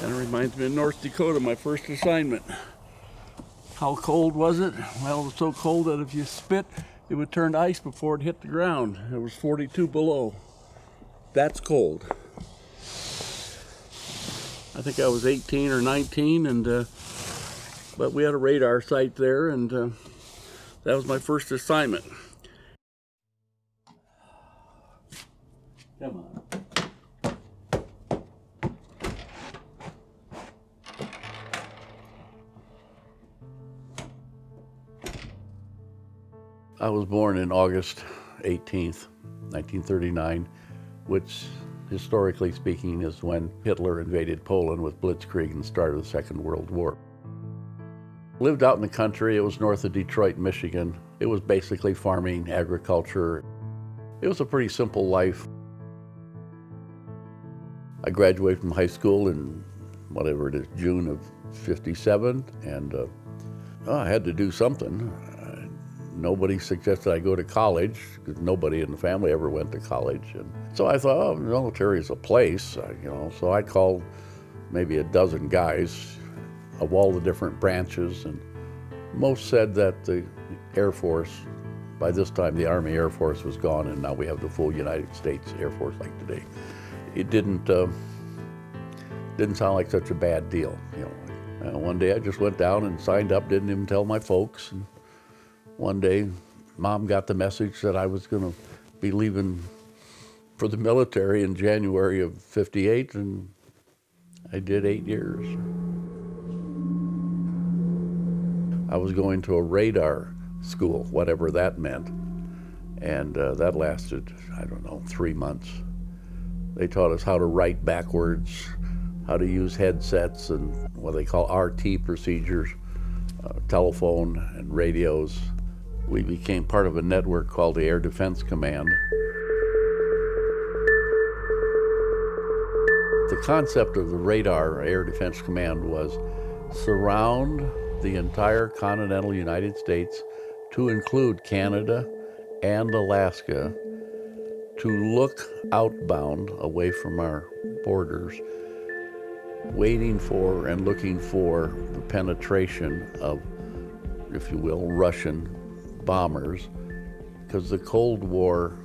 That reminds me of North Dakota, my first assignment. How cold was it? Well, it was so cold that if you spit, it would turn to ice before it hit the ground. It was 42 below. That's cold. I think I was 18 or 19, and uh, but we had a radar site there, and uh, that was my first assignment. Come on. I was born in August 18th, 1939, which historically speaking is when Hitler invaded Poland with Blitzkrieg and started the Second World War. Lived out in the country, it was north of Detroit, Michigan. It was basically farming, agriculture. It was a pretty simple life. I graduated from high school in whatever it is, June of 57, and uh, oh, I had to do something. Nobody suggested I go to college because nobody in the family ever went to college. And so I thought, oh, military is a place, you know. So I called maybe a dozen guys of all the different branches, and most said that the Air Force, by this time the Army Air Force was gone, and now we have the full United States Air Force like today. It didn't uh, didn't sound like such a bad deal, you know. And one day I just went down and signed up, didn't even tell my folks. And, one day, mom got the message that I was going to be leaving for the military in January of 58, and I did eight years. I was going to a radar school, whatever that meant, and uh, that lasted, I don't know, three months. They taught us how to write backwards, how to use headsets and what they call RT procedures, uh, telephone and radios we became part of a network called the Air Defense Command. The concept of the radar Air Defense Command was surround the entire continental United States to include Canada and Alaska to look outbound away from our borders, waiting for and looking for the penetration of, if you will, Russian bombers because the Cold War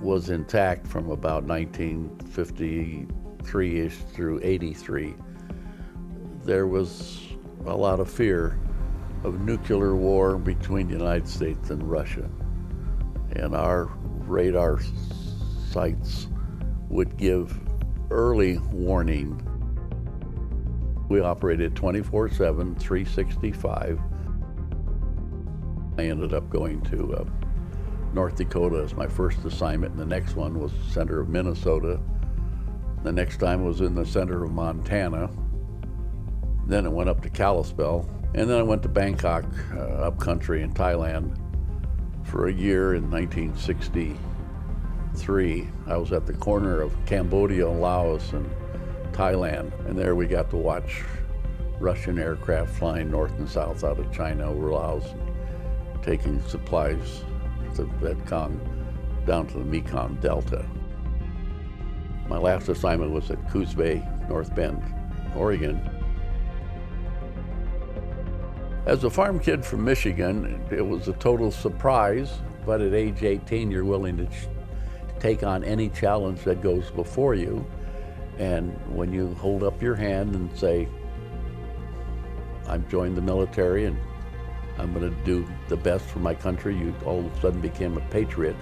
was intact from about 1953-ish through 83. There was a lot of fear of nuclear war between the United States and Russia. And our radar sites would give early warning. We operated 24-7, 365, I ended up going to uh, North Dakota as my first assignment, and the next one was the center of Minnesota. The next time was in the center of Montana. Then it went up to Kalispell, and then I went to Bangkok, uh, up country in Thailand, for a year in 1963. I was at the corner of Cambodia, Laos, and Thailand, and there we got to watch Russian aircraft flying north and south out of China over Laos taking supplies to Vietcong down to the Mekong Delta. My last assignment was at Coos Bay, North Bend, Oregon. As a farm kid from Michigan, it was a total surprise, but at age 18, you're willing to take on any challenge that goes before you. And when you hold up your hand and say, I've joined the military and I'm going to do the best for my country. You all of a sudden became a patriot.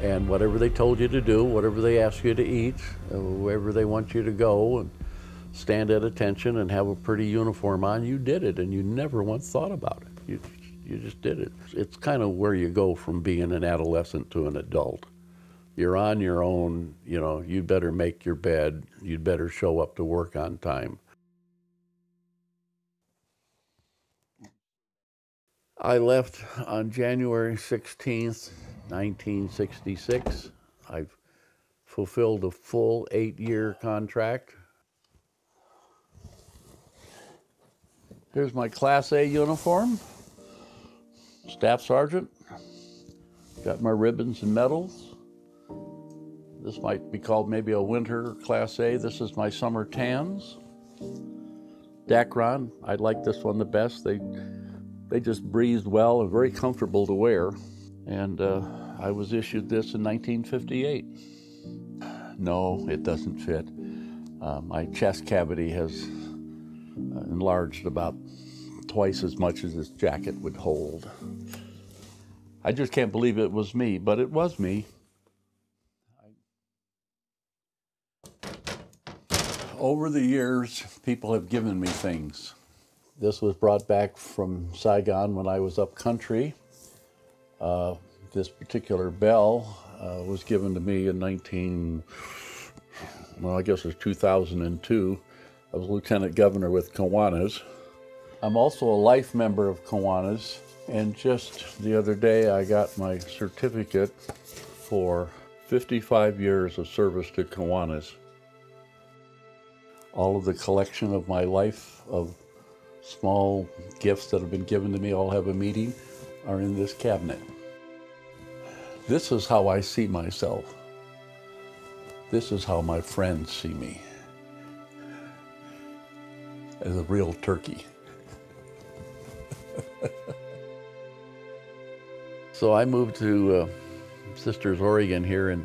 And whatever they told you to do, whatever they asked you to eat, uh, wherever they want you to go and stand at attention and have a pretty uniform on, you did it and you never once thought about it. You, you just did it. It's kind of where you go from being an adolescent to an adult. You're on your own, you know, you'd better make your bed, you'd better show up to work on time. I left on January 16th, 1966. I've fulfilled a full eight-year contract. Here's my Class A uniform, Staff Sergeant. Got my ribbons and medals. This might be called maybe a winter Class A. This is my summer tans. Dacron, I like this one the best. They, they just breathed well and very comfortable to wear. And uh, I was issued this in 1958. No, it doesn't fit. Uh, my chest cavity has uh, enlarged about twice as much as this jacket would hold. I just can't believe it was me, but it was me. Over the years, people have given me things. This was brought back from Saigon when I was up country. Uh, this particular bell uh, was given to me in 19, well, I guess it was 2002. I was lieutenant governor with Kiwanis. I'm also a life member of Kiwanis, and just the other day I got my certificate for 55 years of service to Kiwanis. All of the collection of my life of small gifts that have been given to me, all have a meaning, are in this cabinet. This is how I see myself. This is how my friends see me as a real turkey. so I moved to uh, Sisters, Oregon here in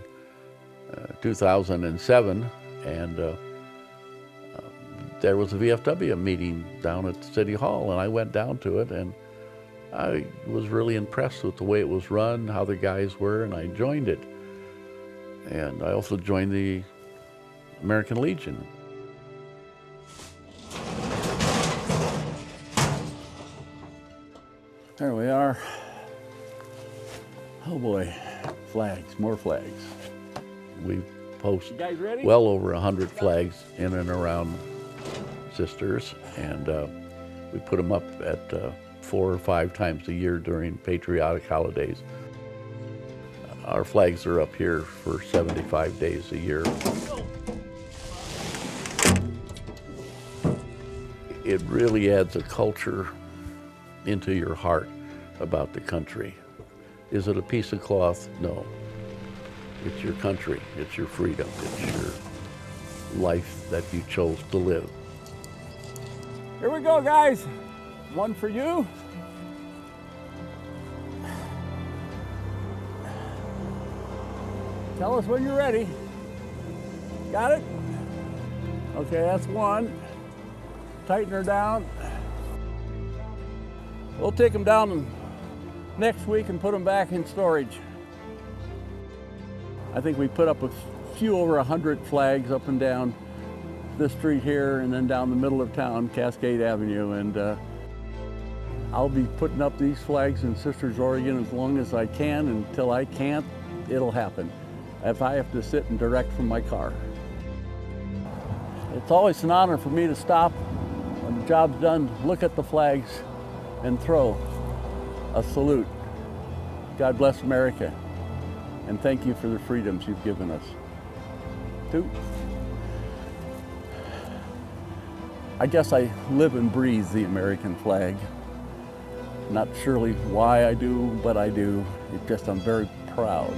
uh, 2007, and uh, there was a VFW meeting down at City Hall, and I went down to it, and I was really impressed with the way it was run, how the guys were, and I joined it. And I also joined the American Legion. There we are. Oh boy, flags, more flags. We post well over 100 flags in and around Sisters, and uh, we put them up at uh, four or five times a year during patriotic holidays. Our flags are up here for 75 days a year. It really adds a culture into your heart about the country. Is it a piece of cloth? No. It's your country, it's your freedom, it's your life that you chose to live. Here we go, guys. One for you. Tell us when you're ready. Got it? Okay, that's one. Tighten her down. We'll take them down next week and put them back in storage. I think we put up a few over a hundred flags up and down this street here and then down the middle of town, Cascade Avenue. And uh, I'll be putting up these flags in Sisters, Oregon as long as I can. Until I can't, it'll happen. If I have to sit and direct from my car. It's always an honor for me to stop when the job's done, look at the flags and throw a salute. God bless America. And thank you for the freedoms you've given us. Two. I guess I live and breathe the American flag. Not surely why I do, but I do. It's just I'm very proud.